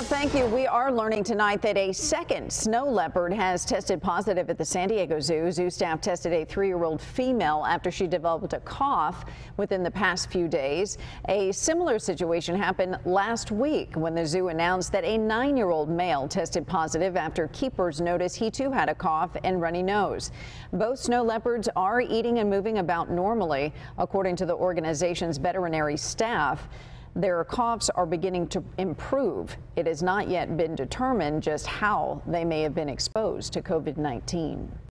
Deb, thank you. We are learning tonight that a second snow leopard has tested positive at the San Diego Zoo. Zoo staff tested a three-year-old female after she developed a cough within the past few days. A similar situation happened last week when the zoo announced that a nine-year-old male tested positive after keepers noticed he too had a cough and runny nose. Both snow leopards are eating and moving about normally, according to the organization's veterinary staff. Their coughs are beginning to improve. It has not yet been determined just how they may have been exposed to COVID 19.